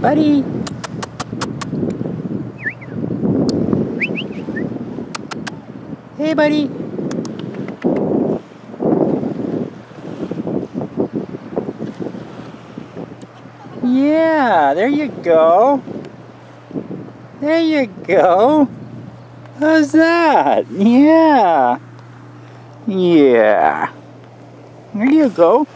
buddy. Hey, buddy. Yeah, there you go. There you go. How's that? Yeah. Yeah. There you go.